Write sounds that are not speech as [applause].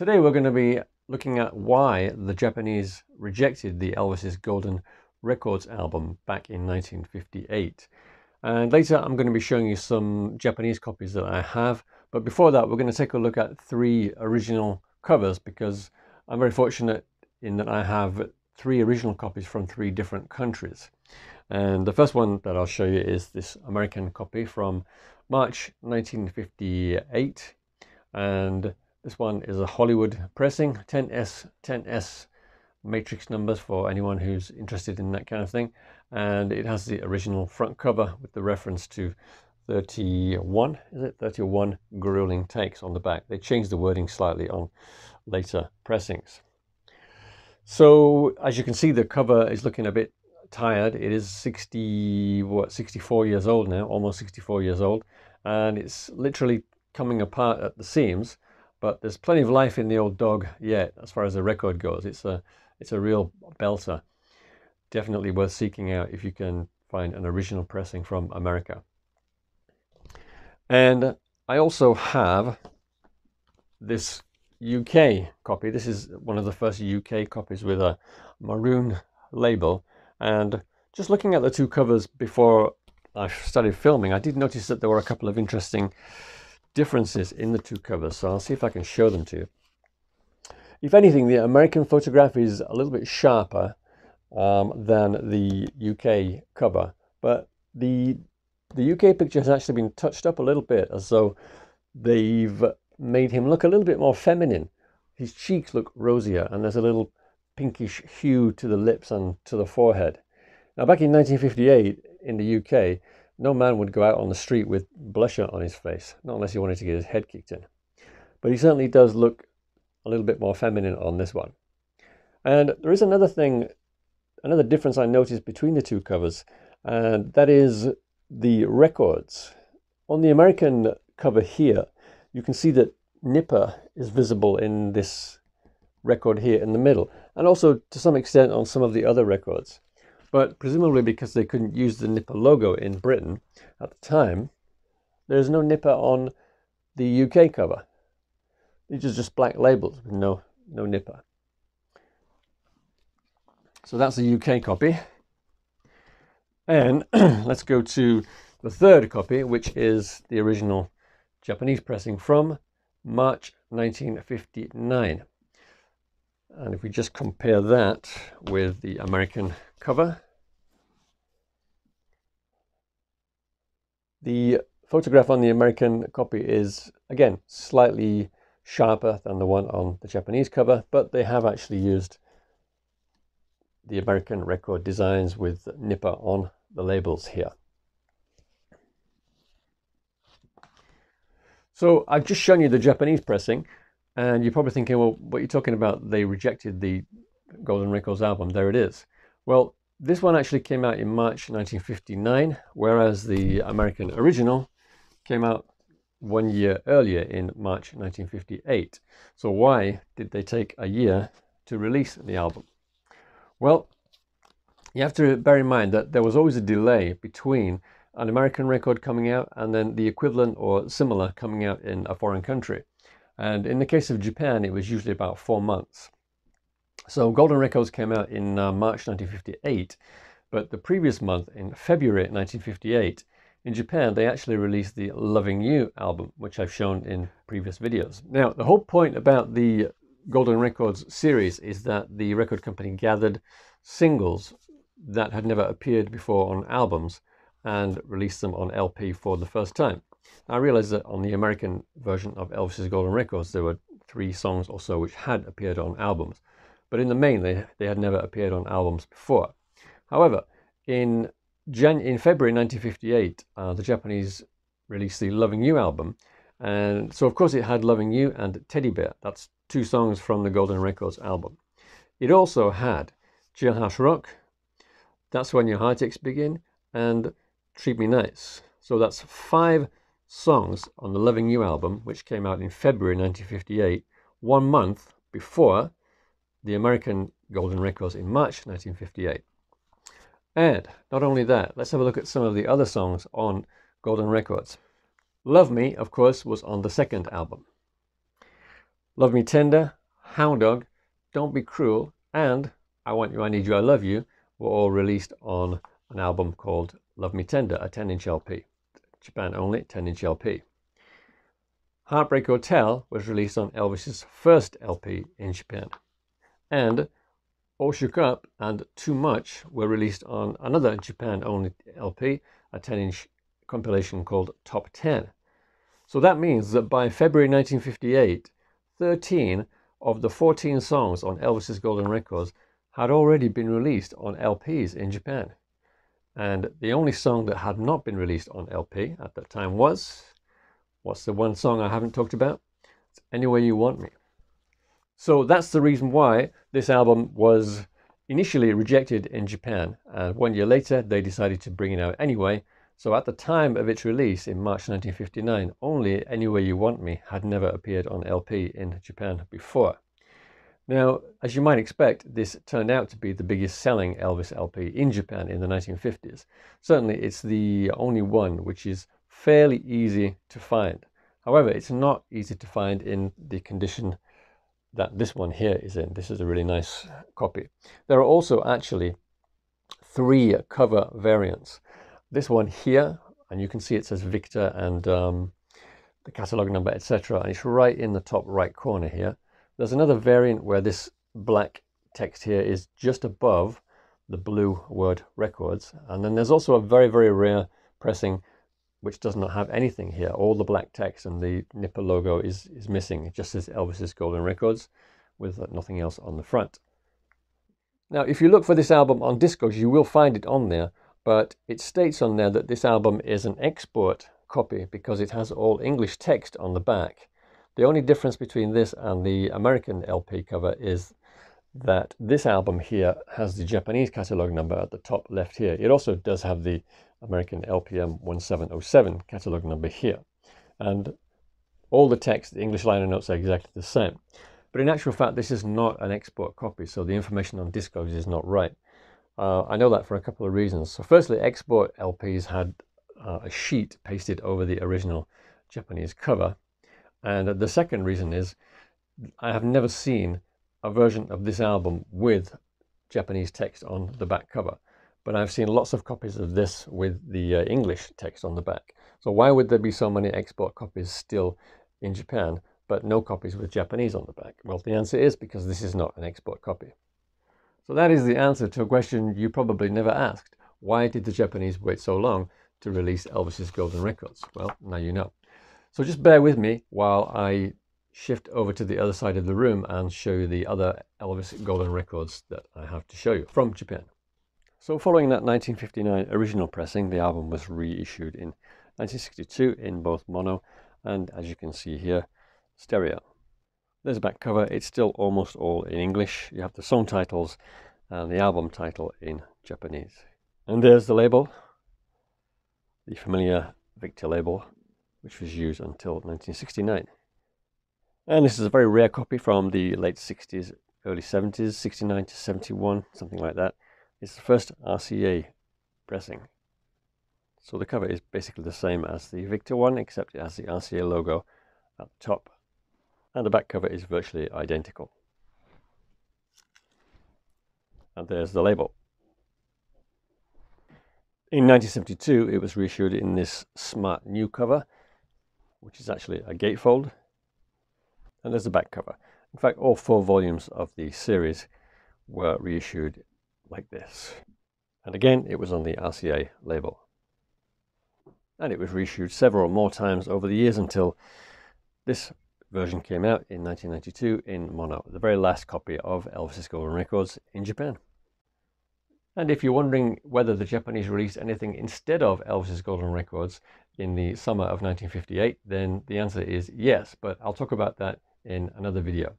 Today we're going to be looking at why the Japanese rejected the Elvis's Golden Records album back in 1958. And later I'm going to be showing you some Japanese copies that I have. But before that, we're going to take a look at three original covers because I'm very fortunate in that I have three original copies from three different countries. And the first one that I'll show you is this American copy from March 1958. And this one is a Hollywood pressing, 10S, 10S matrix numbers for anyone who's interested in that kind of thing. And it has the original front cover with the reference to 31, is it? 31 grueling takes on the back. They changed the wording slightly on later pressings. So as you can see, the cover is looking a bit tired. It is 60, what, 64 years old now, almost 64 years old, and it's literally coming apart at the seams. But there's plenty of life in the old dog yet, as far as the record goes. It's a, it's a real belter. Definitely worth seeking out if you can find an original pressing from America. And I also have this UK copy. This is one of the first UK copies with a maroon label. And just looking at the two covers before I started filming, I did notice that there were a couple of interesting differences in the two covers. So I'll see if I can show them to you. If anything, the American photograph is a little bit sharper um, than the UK cover, but the the UK picture has actually been touched up a little bit as though they've made him look a little bit more feminine. His cheeks look rosier and there's a little pinkish hue to the lips and to the forehead. Now, back in 1958 in the UK, no man would go out on the street with blusher on his face, not unless he wanted to get his head kicked in. But he certainly does look a little bit more feminine on this one. And there is another thing, another difference I noticed between the two covers, and that is the records. On the American cover here, you can see that Nipper is visible in this record here in the middle, and also to some extent on some of the other records. But presumably because they couldn't use the Nipper logo in Britain at the time, there's no Nipper on the UK cover. These are just black labels with no, no Nipper. So that's the UK copy. And [clears throat] let's go to the third copy, which is the original Japanese pressing from March 1959. And if we just compare that with the American cover, the photograph on the American copy is, again, slightly sharper than the one on the Japanese cover, but they have actually used the American record designs with Nipper on the labels here. So I've just shown you the Japanese pressing, and you're probably thinking, well, what are you talking about? They rejected the Golden Records album. There it is. Well, this one actually came out in March 1959, whereas the American original came out one year earlier in March 1958. So why did they take a year to release the album? Well, you have to bear in mind that there was always a delay between an American record coming out and then the equivalent or similar coming out in a foreign country. And in the case of Japan, it was usually about four months. So Golden Records came out in uh, March 1958, but the previous month, in February 1958, in Japan, they actually released the Loving You album, which I've shown in previous videos. Now, the whole point about the Golden Records series is that the record company gathered singles that had never appeared before on albums and released them on LP for the first time. I realized that on the American version of Elvis's Golden Records, there were three songs or so which had appeared on albums, but in the main, they, they had never appeared on albums before. However, in, Jan- in February 1958, uh, the Japanese released the Loving You album, and so of course it had Loving You and Teddy Bear. That's two songs from the Golden Records album. It also had Jailhouse Rock, That's When Your Heartaches Begin, and Treat Me Nice. So that's five songs on the Loving You album, which came out in February 1958, one month before the American Golden Records in March 1958. And not only that, let's have a look at some of the other songs on Golden Records. Love Me, of course, was on the second album. Love Me Tender, Hound Dog, Don't Be Cruel, and I Want You, I Need You, I Love You were all released on an album called Love Me Tender, a 10 inch LP. Japan only, 10 inch LP. Heartbreak Hotel was released on Elvis's first LP in Japan. And All Shook Up and Too Much were released on another Japan only LP, a 10 inch compilation called Top 10. So that means that by February 1958, 13 of the 14 songs on Elvis's Golden Records had already been released on LPs in Japan. And the only song that had not been released on LP at that time was what's the one song I haven't talked about? It's Anywhere You Want Me. So that's the reason why this album was initially rejected in Japan. And one year later, they decided to bring it out anyway. So at the time of its release in March 1959, only Anywhere You Want Me had never appeared on LP in Japan before. Now, as you might expect, this turned out to be the biggest selling Elvis LP in Japan in the 1950s. Certainly, it's the only one which is fairly easy to find. However, it's not easy to find in the condition that this one here is in. This is a really nice copy. There are also actually three cover variants. This one here, and you can see it says Victor and um, the catalog number, etc. And it's right in the top right corner here. There's another variant where this black text here is just above the blue word records. And then there's also a very, very rare pressing which does not have anything here. All the black text and the Nipper logo is, is missing. Just says Elvis's Golden Records with uh, nothing else on the front. Now, if you look for this album on Discogs, you will find it on there, but it states on there that this album is an export copy because it has all English text on the back. The only difference between this and the American LP cover is that this album here has the Japanese catalog number at the top left here. It also does have the American LPM 1707 catalog number here. And all the text, the English liner notes are exactly the same. But in actual fact, this is not an export copy, so the information on Discogs is not right. Uh, I know that for a couple of reasons. So firstly, export LPs had uh, a sheet pasted over the original Japanese cover, and the second reason is I have never seen a version of this album with Japanese text on the back cover, but I've seen lots of copies of this with the uh, English text on the back. So why would there be so many export copies still in Japan, but no copies with Japanese on the back? Well, the answer is because this is not an export copy. So that is the answer to a question you probably never asked. Why did the Japanese wait so long to release Elvis's Golden Records? Well, now you know. So just bear with me while I shift over to the other side of the room and show you the other Elvis Golden records that I have to show you from Japan. So following that 1959 original pressing, the album was reissued in 1962 in both mono and as you can see here, stereo. There's a back cover, it's still almost all in English. You have the song titles and the album title in Japanese. And there's the label, the familiar Victor label which was used until 1969. And this is a very rare copy from the late 60s, early 70s, 69 to 71, something like that. It's the first RCA pressing. So the cover is basically the same as the Victor one, except it has the RCA logo at the top. And the back cover is virtually identical. And there's the label. In 1972, it was reissued in this smart new cover, which is actually a gatefold. And there's the back cover. In fact, all four volumes of the series were reissued like this. And again, it was on the RCA label. And it was reissued several more times over the years until this version came out in 1992 in mono, the very last copy of Elvis's Golden Records in Japan. And if you're wondering whether the Japanese released anything instead of Elvis's Golden Records in the summer of 1958, then the answer is yes, but I'll talk about that in another video.